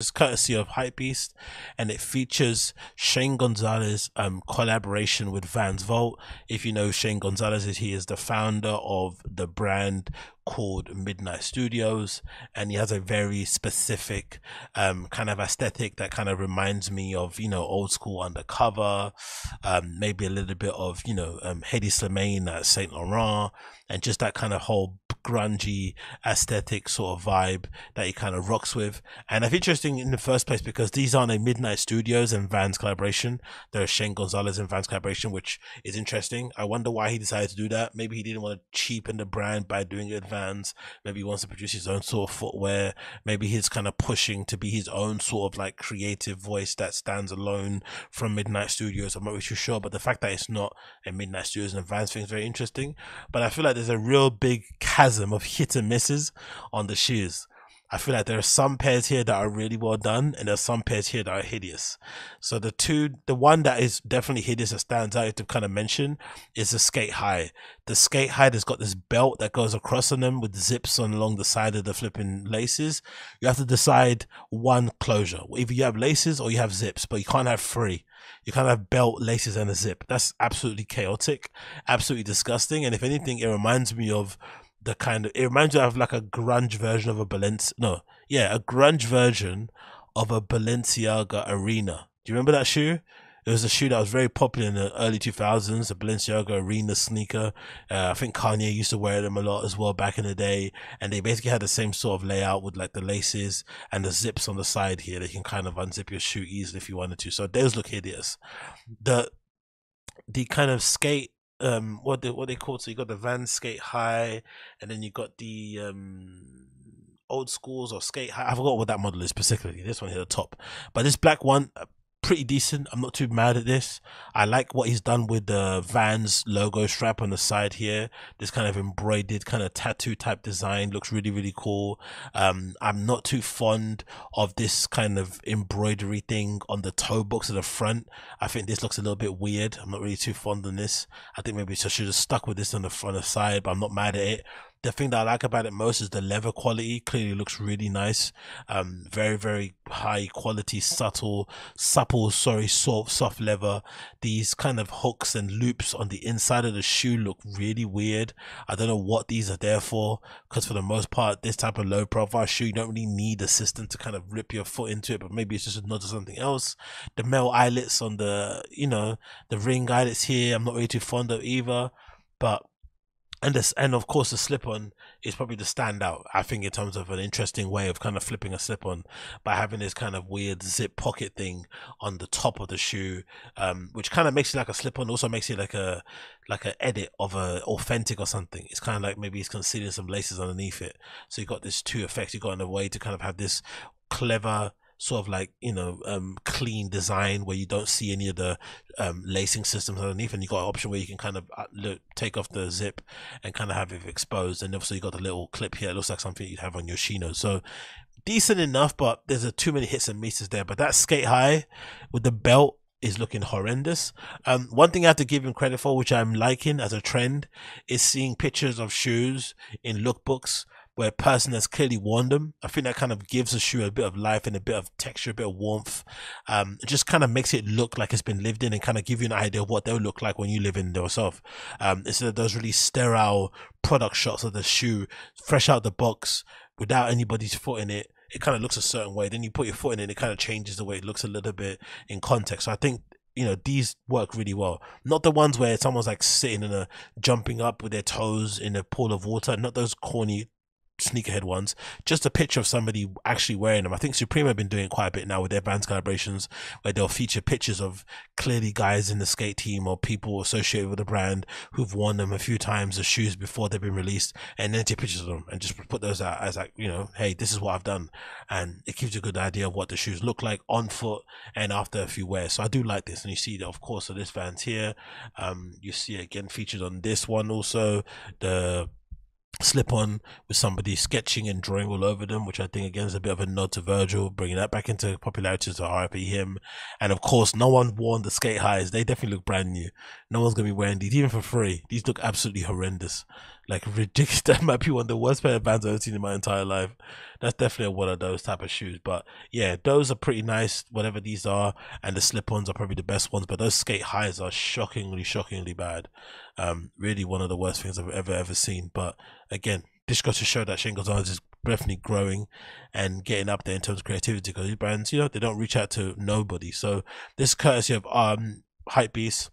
It's courtesy of Hypebeast, and it features Shane Gonzalez um, collaboration with Vans Vault. If you know Shane Gonzalez, he is the founder of the brand called Midnight Studios, and he has a very specific um, kind of aesthetic that kind of reminds me of you know old school undercover, um, maybe a little bit of you know um, Hedi Slimane at Saint Laurent, and just that kind of whole grungy aesthetic sort of vibe that he kind of rocks with. And it's interesting in the first place because these aren't a Midnight Studios and Vans collaboration. They're Shane Gonzalez and Vans collaboration, which is interesting. I wonder why he decided to do that. Maybe he didn't want to cheapen the brand by doing it Vans. Maybe he wants to produce his own sort of footwear. Maybe he's kind of pushing to be his own sort of like creative voice that stands alone from Midnight Studios. I'm not really sure, but the fact that it's not a Midnight Studios and Vans thing is very interesting. But I feel like there's a real big chasm of hit and misses on the shoes. I feel like there are some pairs here that are really well done, and there's some pairs here that are hideous. So the two, the one that is definitely hideous that stands out to kind of mention is the skate high. The skate high has got this belt that goes across on them with zips on along the side of the flipping laces. You have to decide one closure. Either you have laces or you have zips, but you can't have three. You can't have belt, laces, and a zip. That's absolutely chaotic, absolutely disgusting. And if anything, it reminds me of the kind of it reminds me of like a grunge version of a Balenciaga. No, yeah, a grunge version of a Balenciaga Arena. Do you remember that shoe? It was a shoe that was very popular in the early 2000s, a Balenciaga Arena sneaker. Uh, I think Kanye used to wear them a lot as well back in the day. And they basically had the same sort of layout with like the laces and the zips on the side here. They can kind of unzip your shoe easily if you wanted to. So those look hideous. The the kind of skate um what they what they call so you got the van skate high and then you got the um old schools or skate high. I forgot what that model is specifically. This one here the top. But this black one pretty decent. I'm not too mad at this. I like what he's done with the vans logo strap on the side here. This kind of embroidered kind of tattoo type design looks really really cool. Um i'm not too fond of this kind of embroidery thing on the toe box at the front. I think this looks a little bit weird. I'm not really too fond on this. I think maybe I should have stuck with this on the front of side but i'm not mad at it the thing that I like about it most is the leather quality. Clearly looks really nice. Um, very, very high quality, subtle, supple, sorry, soft, soft leather. These kind of hooks and loops on the inside of the shoe look really weird. I don't know what these are there for, because for the most part, this type of low profile shoe, you don't really need assistance to kind of rip your foot into it, but maybe it's just a nod to something else. The metal eyelets on the, you know, the ring eyelets here, I'm not really too fond of either, but and this and of course the slip on is probably the standout i think in terms of an interesting way of kind of flipping a slip on by having this kind of weird zip pocket thing on the top of the shoe um, which kind of makes it like a slip on also makes it like a like an edit of a authentic or something. It's kind of like maybe he's concealing some laces underneath it. So you got this two effects. You got in a way to kind of have this clever sort of like you know um, clean design where you don't see any of the um, lacing systems underneath and you got an option where you can kind of uh, look, take off the zip and kind of have it exposed. And obviously you got the little clip here. It looks like something you'd have on your chino so decent enough but there's a too many hits and misses there. But that skate high with the belt is looking horrendous. Um, one thing I have to give him credit for, which I'm liking as a trend, is seeing pictures of shoes in lookbooks where a person has clearly worn them. I think that kind of gives the shoe a bit of life and a bit of texture, a bit of warmth. Um, it just kind of makes it look like it's been lived in and kind of give you an idea of what they'll look like when you live in yourself. Um, instead of those really sterile product shots of the shoe, fresh out the box, without anybody's foot in it. It kind of looks a certain way. Then you put your foot in it, and it kind of changes the way it looks a little bit in context. So I think you know these work really well not the ones where someone's like sitting in a jumping up with their toes in a pool of water not those corny sneakerhead ones, just a picture of somebody actually wearing them. I think Supreme have been doing quite a bit now with their Vans collaborations where they'll feature pictures of clearly guys in the skate team or people associated with the brand who've worn them a few times, the shoes before they've been released, and then take pictures of them and just put those out as like, you know, hey, this is what I've done. And it gives you a good idea of what the shoes look like on foot and after a few wears. So I do like this. And you see that, of course, so this Vans here. Um, you see again featured on this one also the slip on with somebody sketching and drawing all over them, which I think again is a bit of a nod to Virgil, bringing that back into popularity to RIP him. And of course, no one worn the skate highs. They definitely look brand new. No one's gonna be wearing these even for free. These look absolutely horrendous. like ridiculous. That might be one of the worst pair of Vans I've ever seen in my entire life. That's definitely one of those type of shoes. But yeah, those are pretty nice, whatever these are, and the slip-ons are probably the best ones. But those skate highs are shockingly, shockingly bad. Um, really one of the worst things I've ever ever seen. But again, this goes to show that Shane Gonzalez is definitely growing and getting up there in terms of creativity because these brands, you know, they don't reach out to nobody. So this courtesy of um Hypebeast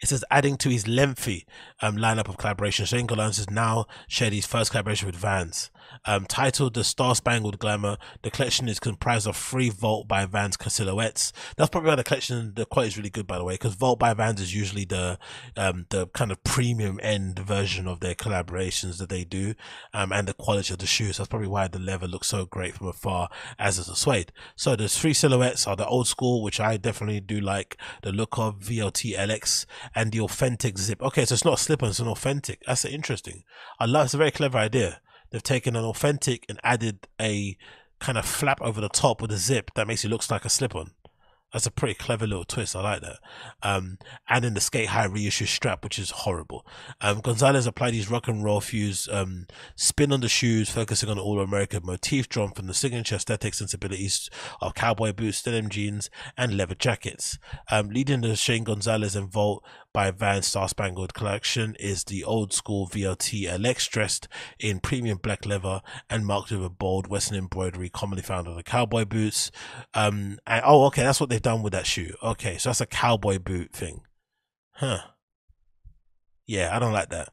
it says adding to his lengthy um, lineup of collaborations, Shane Gonzalez has now shared his first collaboration with Vans. Um, titled The Star Spangled Glamour, the collection is comprised of three Vault by Vans silhouettes. That's probably why the collection, the quality is really good, by the way, because Vault by Vans is usually the um, the kind of premium end version of their collaborations that they do, um, and the quality of the shoes. That's probably why the leather looks so great from afar as is a suede. So there's three silhouettes are the old school, which I definitely do like the look of VLT LX and the authentic zip. Okay, so it's not a slip on, it's an authentic. That's interesting. I love it's a very clever idea. They've taken an authentic and added a kind of flap over the top with a zip that makes it looks like a slip on. That's a pretty clever little twist. I like that. Um, and then the skate high reissue strap, which is horrible. Um, Gonzalez applied his rock and roll fuse um, spin on the shoes, focusing on the all American motif drawn from the signature aesthetic sensibilities of cowboy boots, denim jeans, and leather jackets. Um, leading the Shane Gonzalez and Vault by Van Star Spangled Collection is the old school VLT LX dressed in premium black leather and marked with a bold western embroidery commonly found on the cowboy boots. Um, and, oh, okay, that's what they've done with that shoe. Okay, so that's a cowboy boot thing. Huh. Yeah, I don't like that.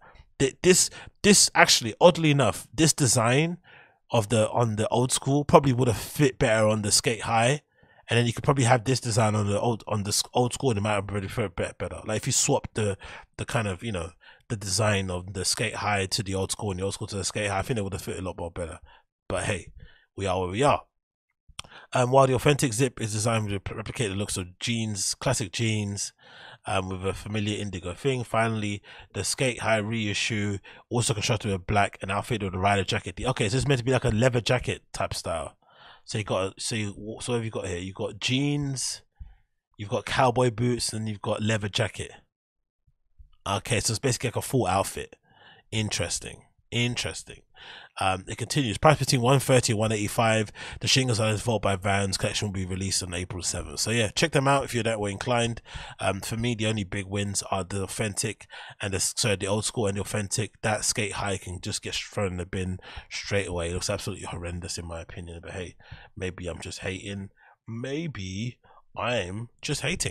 This, this actually, oddly enough, this design of the on the old school probably would have fit better on the skate high and then you could probably have this design on the old on the old school and it might have felt better. Like if you swap the the kind of you know the design of the skate high to the old school and the old school to the skate high, I think it would have fit a lot more better. But hey, we are where we are. Um, while the authentic zip is designed to replicate the looks of jeans, classic jeans, um, with a familiar indigo thing. Finally, the skate high reissue, also constructed with black and outfitted with a rider jacket. Okay, so it's meant to be like a leather jacket type style. So you got so you, so what have you got here? You've got jeans, you've got cowboy boots, and you've got leather jacket. Okay, so it's basically like a full outfit. Interesting. Interesting. Um, it continues. Price between 130 and 185. The shingles are Vault by Vans collection will be released on April 7th. So yeah, check them out if you're that way inclined. Um, for me, the only big wins are the authentic and the sorry, the old school and the authentic. That skate high can just get thrown in the bin straight away. It looks absolutely horrendous in my opinion. But hey, maybe I'm just hating. Maybe I'm just hating.